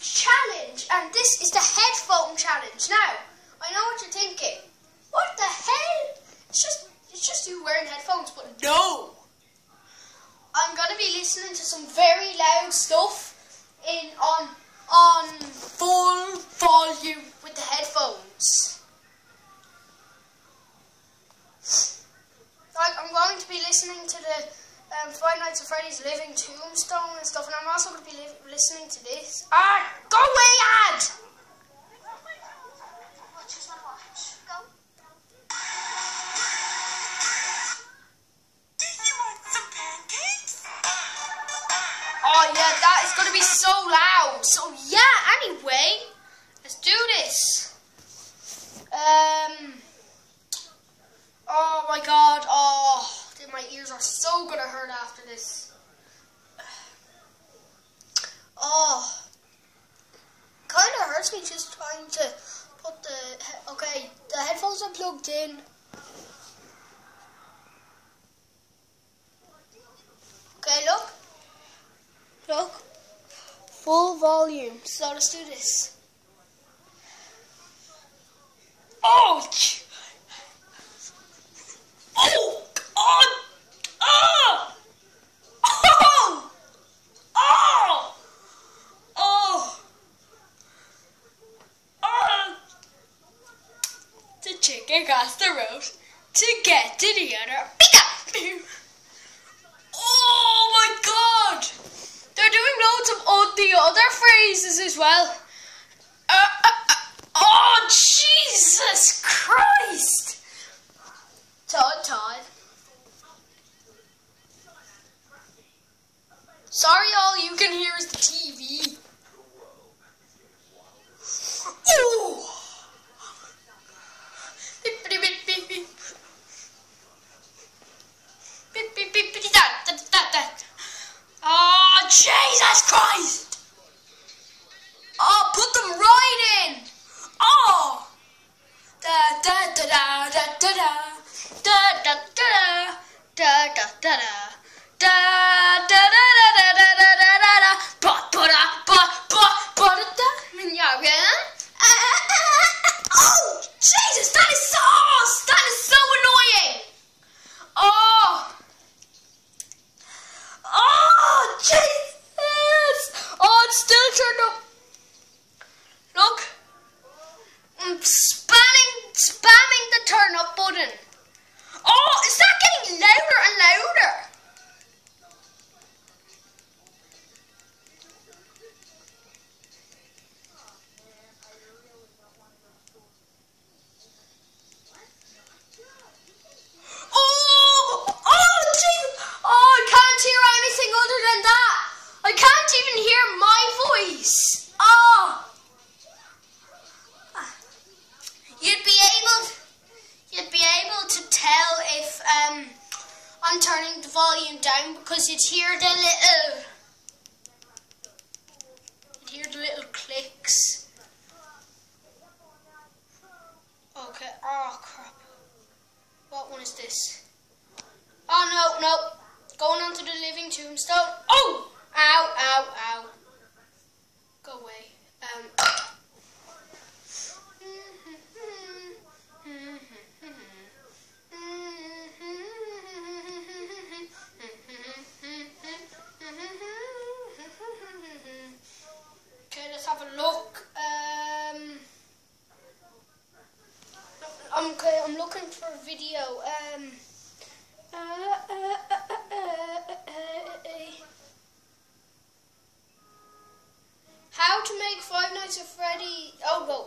challenge, and this is the headphone challenge. Now, I know what you're thinking. What the hell? It's just it's just you wearing headphones, but no. I'm gonna be listening to some very loud stuff in on on full volume with the headphones. Oh yeah, that is to be so loud. So yeah, anyway, let's do this. Um. Oh my god. Oh, my ears are so gonna hurt after this. Oh, kind of hurts me just trying to put the. Okay, the headphones are plugged in. Okay, look. Full volume. So let's do this. Oh! Oh! Oh! Oh! Oh! Oh! Oh! The chicken across the road to get to the other. Pika! Oh my god! They're doing loads of all the other phrases as well. Uh, uh, uh, oh, Jesus Christ! Turning the volume down because you'd hear the little, you'd hear the little clicks. Okay. Oh crap. What one is this? Oh no, no. Going on to the living tombstone. Oh! Ow, ow, ow. Go away. Um. Okay, let's have a look. Um. I'm okay. I'm looking for a video. Um. uh, uh, uh, uh, uh, uh, uh. How to make Five Nights at Freddy? Oh no.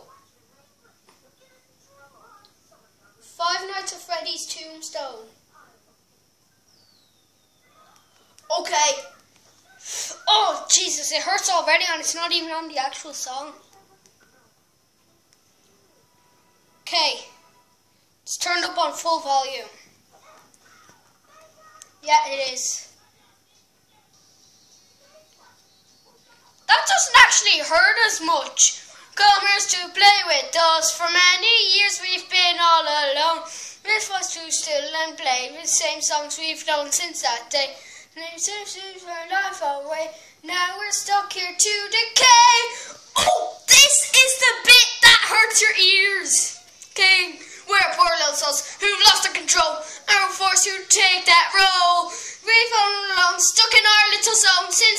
Five Nights at Freddy's Tombstone. Okay. Oh Jesus! It hurts already, and it's not even on the actual song. Okay. It's turned up on full volume. Yeah, it is. That doesn't actually hurt as much. Comers to play with us. For many years we've been all alone. This was to still and play with the same songs we've known since that day. And since my life away, now we're stuck here to decay. Oh, this is the bit that hurts your ears. King, we're poor little souls who've lost their control and you to take that role. We've fallen alone, stuck in our little zone since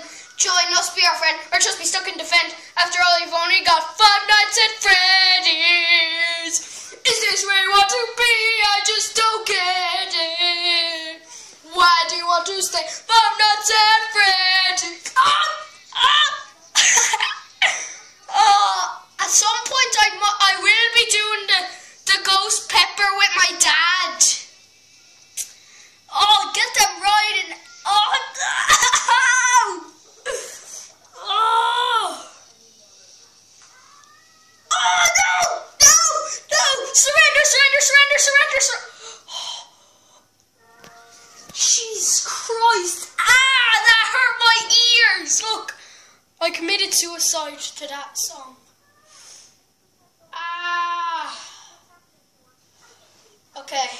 1987. Join us, be our friend, or just be stuck in defend. After all, you've only got five nights at Freddy's. Is this where you want to be? I just don't get it. Why do you want to stay? Five nights at Freddy's. Ah! Ah! oh, at some point, I, mu- I will be doing the, the ghost pepper with my dad. Oh, get them right in. Oh, oh. Oh no! No! No! Surrender! Surrender! Surrender! Surrender! Sur- Jesus Christ! Ah! That hurt my ears! Look! I committed suicide to that song. Ah! Okay.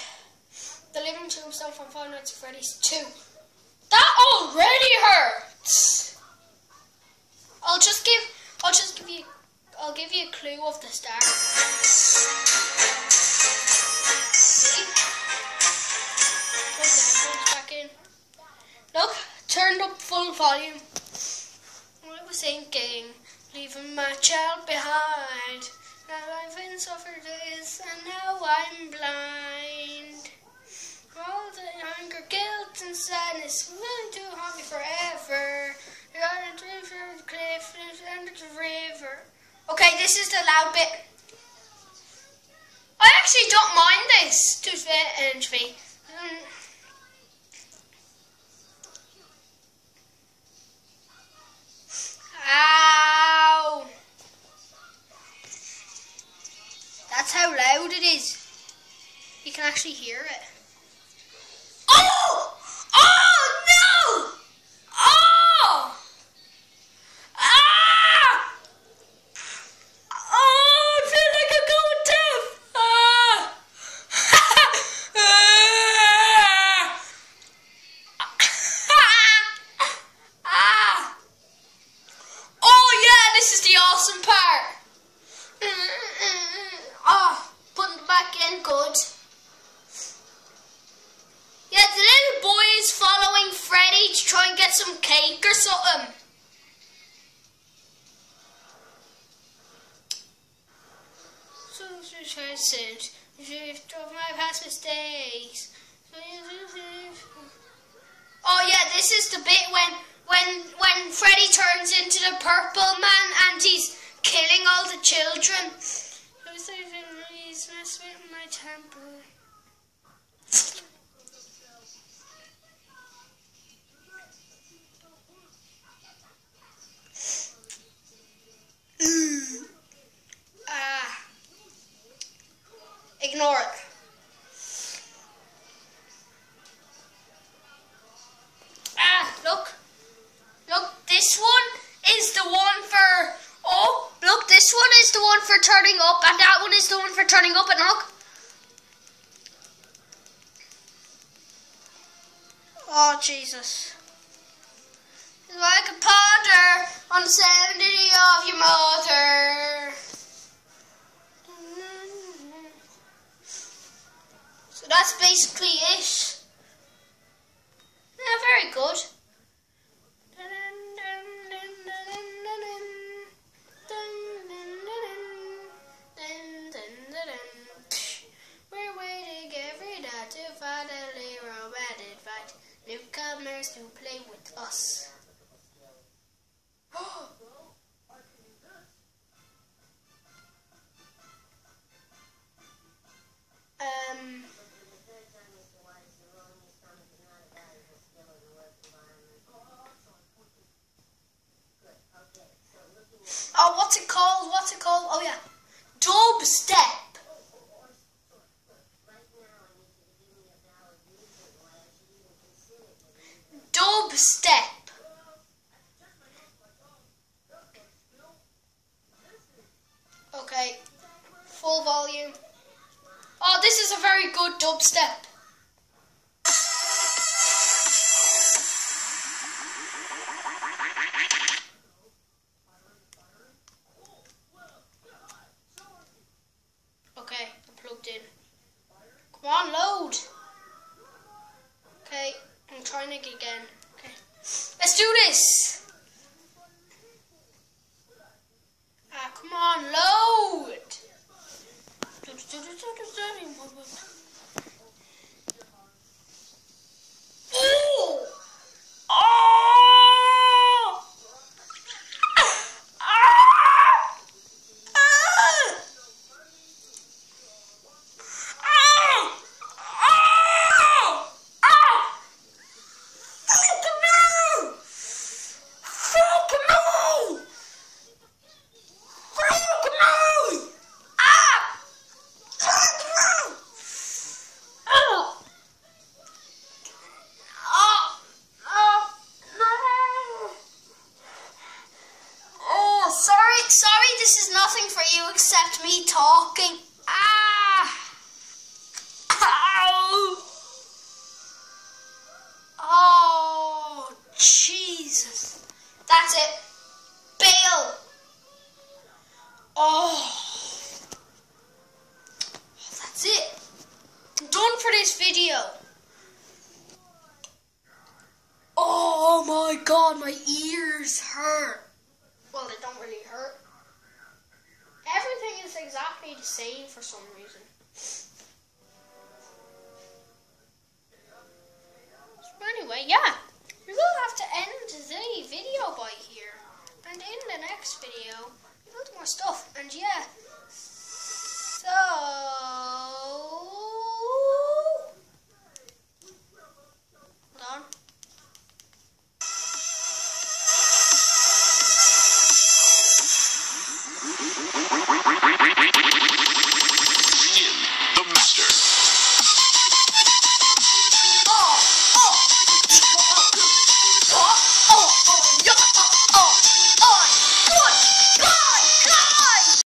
The Living Tombstone from Five Nights at Freddy's 2. That already hurts! I'll just give I'll just give you I'll give you a clue of the start. See? Back in. Look, turned up full volume. I was thinking, leaving my child behind. Now I've been suffered this, and now I'm blind. All the anger, guilt, and sadness will do haunt me forever. I got a drift from the cliff and the river. Okay, this is the loud bit. I actually don't mind this, to be fair, actually hear it. Oh! Oh no! Oh! Ah! Oh, I feel like I'm going deaf. Ah! ah! Oh yeah, this is the awesome part. Oh, putting it back in good. Yeah, the little boy is following Freddy to try and get some cake or something. So my past mistakes. Oh yeah, this is the bit when when when Freddy turns into the purple man and he's killing all the children. Please mess with my temper. Ignore it. Ah, look. Look, this one is the one for. Oh, look, this one is the one for turning up, and that one is the one for turning up, and look. Oh, Jesus. Like a powder on the 70 of your mother. So that's basically it. Yeah, very good. We're waiting every night to finally romantic fight newcomers to play with us. Dubstep. happy to save for some reason. But anyway, yeah, we will have to end the video by here. And in the next video, we little more stuff. And yeah, so...